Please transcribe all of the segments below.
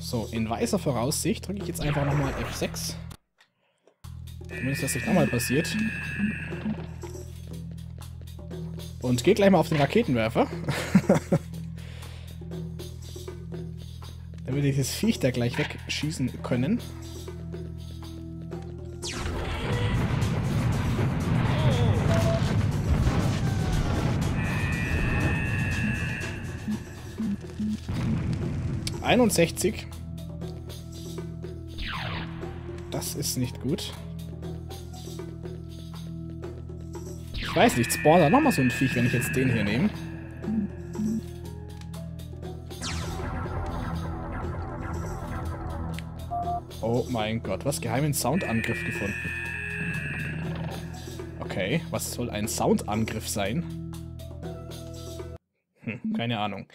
So, in weißer Voraussicht drücke ich jetzt einfach nochmal F6. Zumindest, dass das nicht nochmal passiert. Und geht gleich mal auf den Raketenwerfer. Damit wir das Viech da gleich wegschießen können. Einundsechzig. Das ist nicht gut. Ich weiß nicht, spawnt da nochmal so ein Viech, wenn ich jetzt den hier nehme. Oh mein Gott, was? Geheimen Soundangriff gefunden. Okay, was soll ein Soundangriff sein? Hm, keine Ahnung.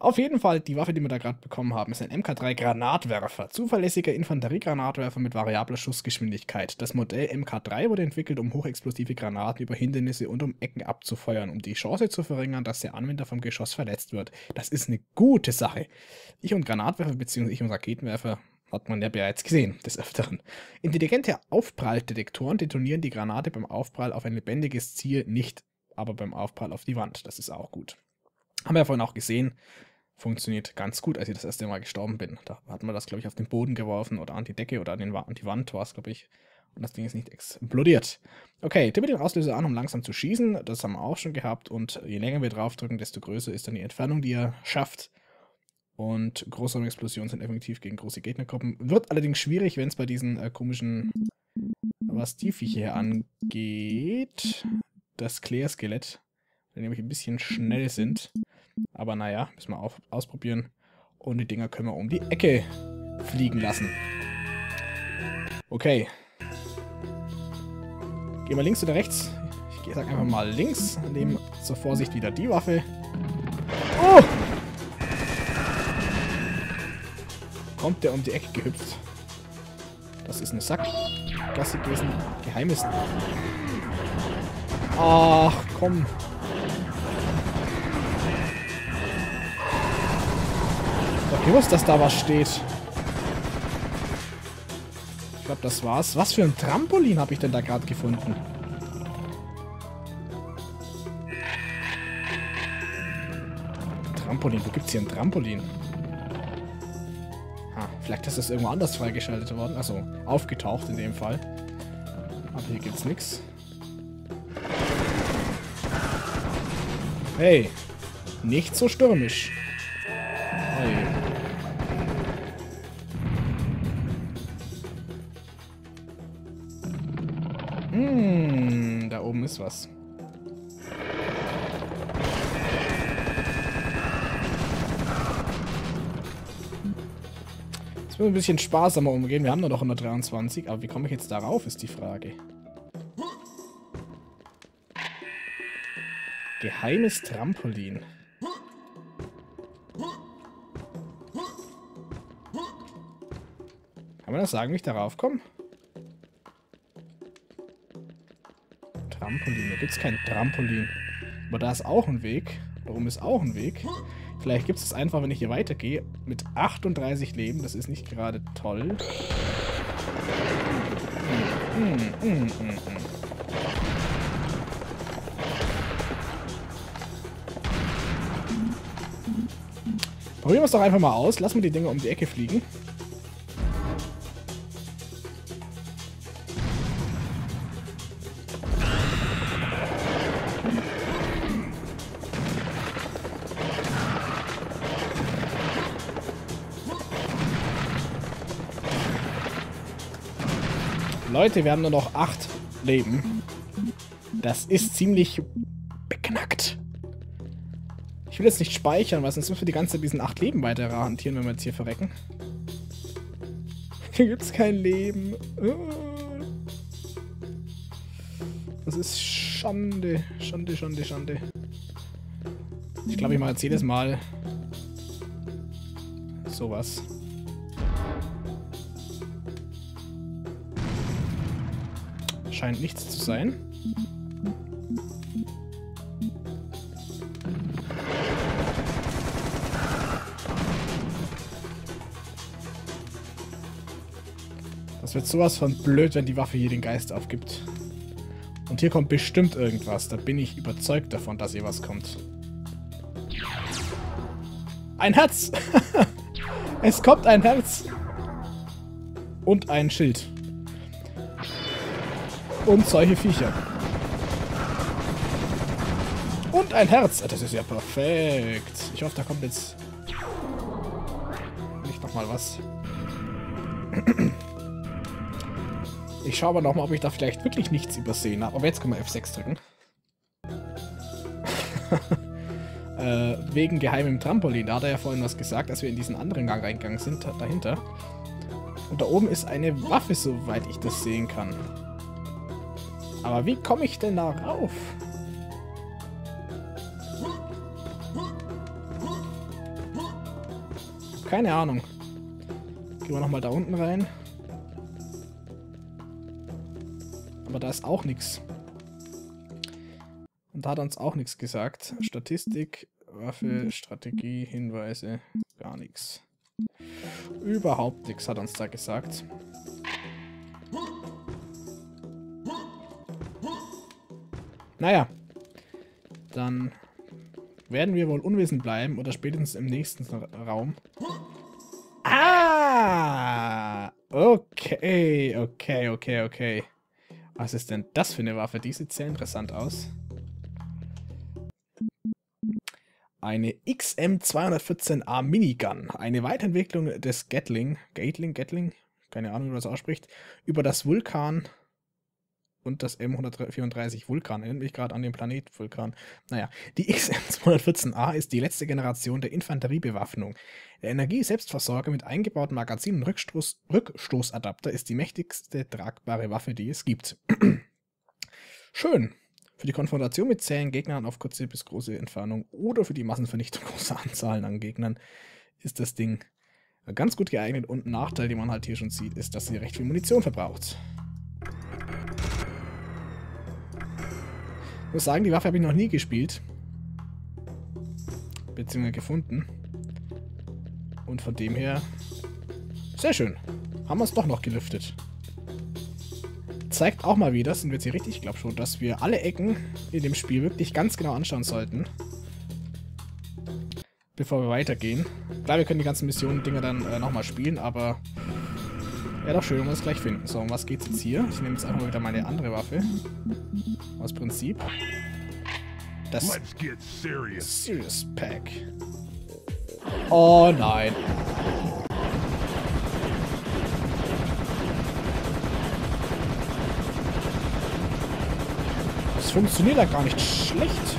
Auf jeden Fall, die Waffe, die wir da gerade bekommen haben, ist ein MK3 Granatwerfer. Zuverlässiger Infanteriegranatwerfer mit variabler Schussgeschwindigkeit. Das Modell MK3 wurde entwickelt, um hochexplosive Granaten über Hindernisse und um Ecken abzufeuern, um die Chance zu verringern, dass der Anwender vom Geschoss verletzt wird. Das ist eine gute Sache. Ich und Granatwerfer bzw. ich und Raketenwerfer hat man ja bereits gesehen, des Öfteren. Intelligente Aufpralldetektoren detonieren die Granate beim Aufprall auf ein lebendiges Ziel, nicht aber beim Aufprall auf die Wand. Das ist auch gut. Haben wir ja vorhin auch gesehen, funktioniert ganz gut, als ich das erste Mal gestorben bin. Da hat man das, glaube ich, auf den Boden geworfen oder an die Decke oder an, den, an die Wand war es, glaube ich. Und das Ding ist nicht explodiert. Okay, tippe den Auslöser an, um langsam zu schießen. Das haben wir auch schon gehabt. Und je länger wir draufdrücken, desto größer ist dann die Entfernung, die er schafft. Und Großraumexplosionen sind effektiv gegen große Gegnergruppen. Wird allerdings schwierig, wenn es bei diesen äh, komischen, was die Viecher hier angeht. Das Claire-Skelett, die nämlich ein bisschen schnell sind. Aber naja, müssen wir auf, ausprobieren. Und die Dinger können wir um die Ecke fliegen lassen. Okay. Gehen wir links oder rechts? Ich sag einfach mal links. Nehmen zur Vorsicht wieder die Waffe. Oh! Kommt der um die Ecke gehüpft. Das ist eine Sackgasse gewesen. Geheimes. Ach, komm. Gewusst, dass da was steht. Ich glaube, das war's. Was für ein Trampolin habe ich denn da gerade gefunden? Trampolin, wo gibt's hier ein Trampolin? Ah, vielleicht ist das irgendwo anders freigeschaltet worden. Also aufgetaucht in dem Fall. Aber hier gibt's nichts. Hey, nicht so stürmisch. Oben ist was. Jetzt müssen wir ein bisschen sparsamer umgehen. Wir haben nur noch 123, aber wie komme ich jetzt darauf, ist die Frage. Geheimes Trampolin. Kann man das sagen, wie ich darauf komme? Trampolin. Da gibt es kein Trampolin. Aber da ist auch ein Weg. Da oben ist auch ein Weg. Vielleicht gibt es es einfach, wenn ich hier weitergehe. Mit 38 Leben. Das ist nicht gerade toll. Mm, mm, mm, Probieren wir es doch einfach mal aus. Lassen wir die Dinge um die Ecke fliegen. Leute, wir haben nur noch acht Leben. Das ist ziemlich beknackt. Ich will jetzt nicht speichern, weil sonst müssen wir die ganze Zeit diesen acht Leben weiter hantieren, wenn wir jetzt hier verrecken. Hier gibt es kein Leben. Das ist Schande. Schande, Schande, Schande. Ich glaube, ich mache jetzt jedes Mal sowas. scheint nichts zu sein. Das wird sowas von blöd, wenn die Waffe hier den Geist aufgibt. Und hier kommt bestimmt irgendwas. Da bin ich überzeugt davon, dass hier was kommt. Ein Herz! es kommt ein Herz! Und ein Schild. Und solche Viecher. Und ein Herz. Das ist ja perfekt. Ich hoffe, da kommt jetzt nicht nochmal was. Ich schaue aber nochmal, ob ich da vielleicht wirklich nichts übersehen habe. Aber jetzt können wir F6 drücken. äh, wegen geheimem Trampolin. Da hat er ja vorhin was gesagt, als wir in diesen anderen Gang reingegangen sind, dahinter. Und da oben ist eine Waffe, soweit ich das sehen kann. Aber wie komme ich denn da rauf? Keine Ahnung. Gehen wir nochmal da unten rein. Aber da ist auch nichts. Und da hat uns auch nichts gesagt. Statistik, Waffe, Strategie, Hinweise, gar nichts. Überhaupt nichts hat uns da gesagt. Naja, dann werden wir wohl unwissend bleiben oder spätestens im nächsten Raum. Ah! Okay, okay, okay, okay. Was ist denn das für eine Waffe? Die sieht sehr interessant aus. Eine XM214A Minigun. Eine Weiterentwicklung des Gatling. Gatling? Gatling? Keine Ahnung, wie man das ausspricht. Über das Vulkan und das M134 Vulkan. Erinnert mich gerade an den Planet Vulkan. Naja, die XM214A ist die letzte Generation der Infanteriebewaffnung. Der Energie-Selbstversorger mit eingebauten Magazin und Rückstoß Rückstoßadapter ist die mächtigste tragbare Waffe, die es gibt. Schön. Für die Konfrontation mit zähen Gegnern auf kurze bis große Entfernung oder für die Massenvernichtung großer Anzahlen an Gegnern ist das Ding ganz gut geeignet und ein Nachteil, den man halt hier schon sieht, ist, dass sie recht viel Munition verbraucht. Ich muss sagen, die Waffe habe ich noch nie gespielt. Beziehungsweise gefunden. Und von dem her... Sehr schön. Haben wir es doch noch gelüftet. Zeigt auch mal wieder, sind wir jetzt hier richtig, ich glaube schon, dass wir alle Ecken in dem Spiel wirklich ganz genau anschauen sollten. Bevor wir weitergehen. Klar, wir können die ganzen Missionen-Dinger dann äh, nochmal spielen, aber Wäre doch schön, wenn wir es gleich finden. So, um was geht's jetzt hier? Ich nehme jetzt einfach mal wieder meine andere Waffe. Aus Prinzip. Das Serious Pack. Oh nein. Das funktioniert ja gar nicht schlecht.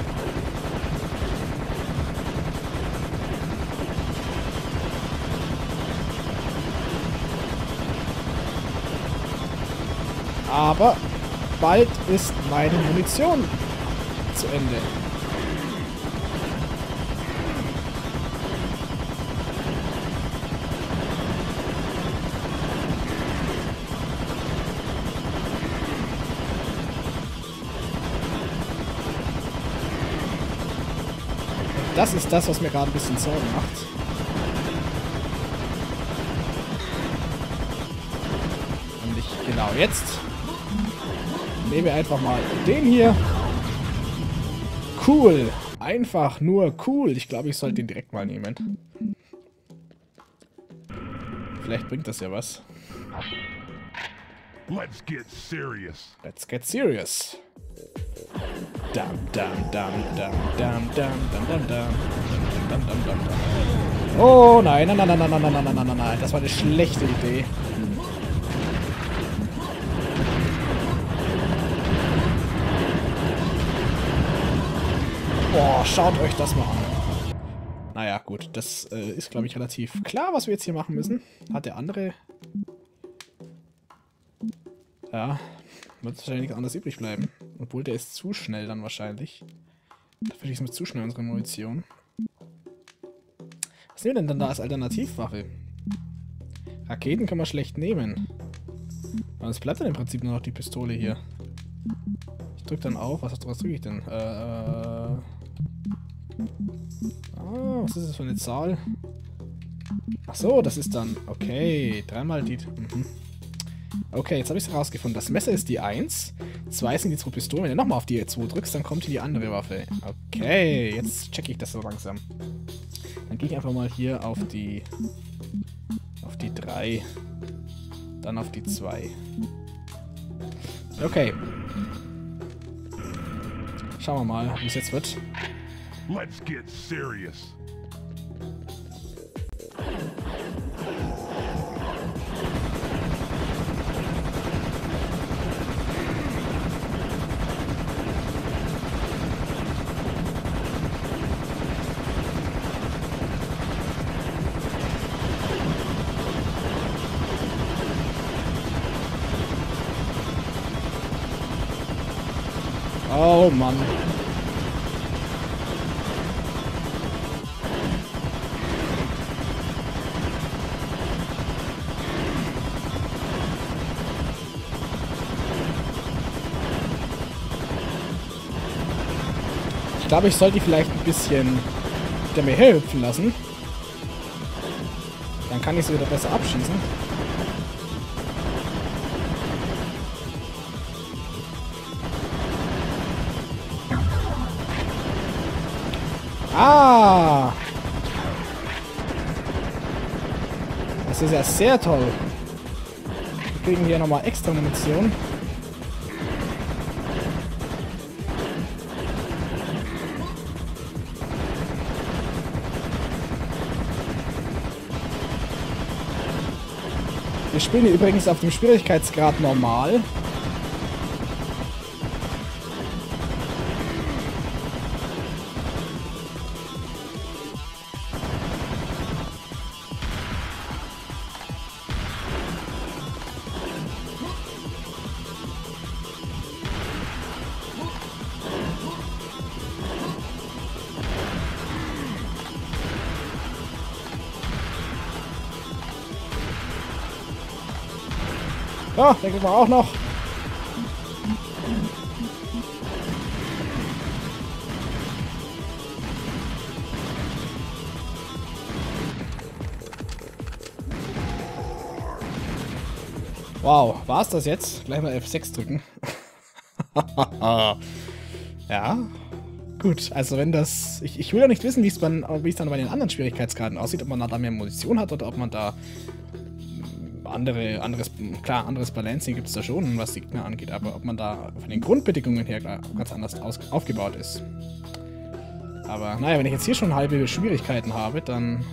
Aber bald ist meine Munition zu Ende. Das ist das, was mir gerade ein bisschen Sorgen macht. Und ich, genau, jetzt Nehmen wir einfach mal den hier. Cool. Einfach nur cool. Ich glaube, ich sollte den direkt mal nehmen. Vielleicht bringt das ja was. Let's get serious. Let's get serious. Dum dum dum dum dum dum dum dum dum dum dum dum dum. Oh nein, nein, nein, nein, nein, nein, nein, nein, nein, nein, das war eine schlechte Idee. Boah, schaut euch das mal an. Naja, gut, das äh, ist, glaube ich, relativ klar, was wir jetzt hier machen müssen. Hat der andere... Ja, wird wahrscheinlich nichts anderes übrig bleiben. Obwohl, der ist zu schnell dann wahrscheinlich. Da verschießen wir zu schnell unsere Munition. Was nehmen wir denn dann da als Alternativwaffe? Raketen kann man schlecht nehmen. Aber es bleibt dann im Prinzip nur noch die Pistole hier. Ich drücke dann auf. Was, was drücke ich denn? Äh... Ah, was ist das für eine Zahl? Ach so, das ist dann... Okay, dreimal die... Mhm. Okay, jetzt habe ich es herausgefunden. Das Messer ist die 1. 2 sind die zwei Pistolen. Wenn du nochmal auf die 2 drückst, dann kommt hier die andere Waffe. Okay, jetzt checke ich das so langsam. Dann gehe ich einfach mal hier auf die... auf die 3. Dann auf die 2. Okay. Schauen wir mal, wie es jetzt wird. Let's get serious. Oh Mann. Glaube, ich sollte die vielleicht ein bisschen hinter mir herhüpfen lassen. Dann kann ich sie wieder besser abschießen. Ah! Das ist ja sehr toll. Wir kriegen hier nochmal extra Munition. Wir spielen hier übrigens auf dem Schwierigkeitsgrad normal. Ja, den kriegen wir auch noch. Wow, war es das jetzt? Gleich mal F6 drücken. ja. Gut, also wenn das... Ich, ich will ja nicht wissen, wie es dann bei den anderen Schwierigkeitsgraden aussieht, ob man da mehr Munition hat oder ob man da andere, anderes, klar, anderes Balancing gibt es da schon, was die Gegner angeht, aber ob man da von den Grundbedingungen her ganz anders aus, aufgebaut ist. Aber naja, wenn ich jetzt hier schon halbe Schwierigkeiten habe, dann...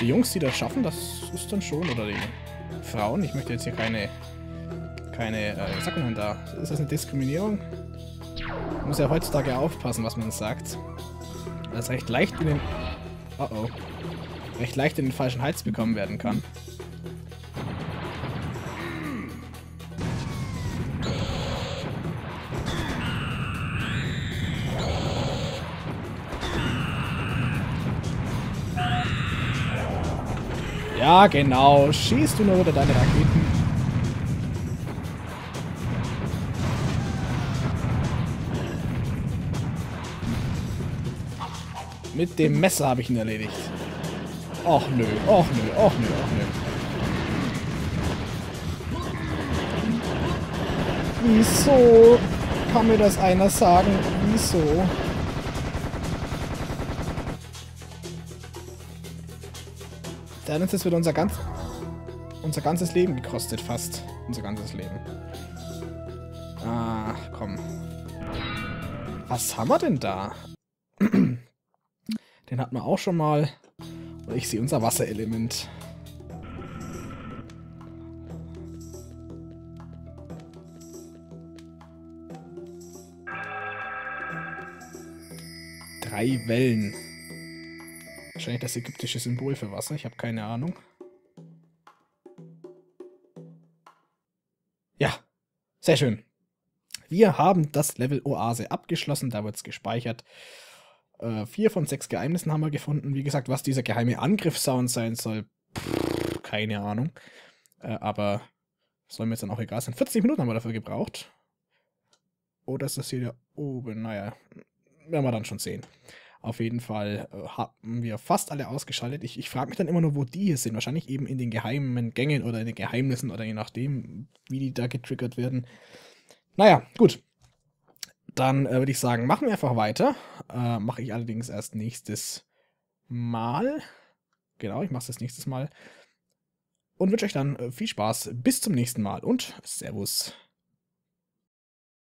Die Jungs, die das schaffen, das ist dann schon, oder die Frauen, ich möchte jetzt hier keine, keine, äh, sagt man da? Ist das eine Diskriminierung? Man muss ja heutzutage aufpassen, was man sagt. Das ist recht leicht in den... Oh oh recht leicht in den falschen Hals bekommen werden kann. Ja, genau. Schießt du nur wieder deine Raketen. Mit dem Messer habe ich ihn erledigt. Och nö, och nö, och nö, och nö. Wieso? Kann mir das einer sagen? Wieso? Hat uns jetzt wieder unser, ganz, unser ganzes Leben gekostet, fast. Unser ganzes Leben. Ah, komm. Was haben wir denn da? Den hatten wir auch schon mal. Ich sehe unser Wasserelement. Drei Wellen. Wahrscheinlich das ägyptische Symbol für Wasser. Ich habe keine Ahnung. Ja, sehr schön. Wir haben das Level Oase abgeschlossen. Da wird es gespeichert. Äh, vier von sechs Geheimnissen haben wir gefunden. Wie gesagt, was dieser geheime Angriffssound sein soll, pff, keine Ahnung. Äh, aber soll mir jetzt dann auch egal sein. 40 Minuten haben wir dafür gebraucht. Oder ist das hier da oben? Naja, werden wir dann schon sehen. Auf jeden Fall äh, haben wir fast alle ausgeschaltet. Ich, ich frage mich dann immer nur, wo die hier sind. Wahrscheinlich eben in den geheimen Gängen oder in den Geheimnissen oder je nachdem, wie die da getriggert werden. Naja, gut. Dann äh, würde ich sagen, machen wir einfach weiter. Äh, mache ich allerdings erst nächstes Mal. Genau, ich mache es das nächstes Mal. Und wünsche euch dann äh, viel Spaß. Bis zum nächsten Mal und Servus.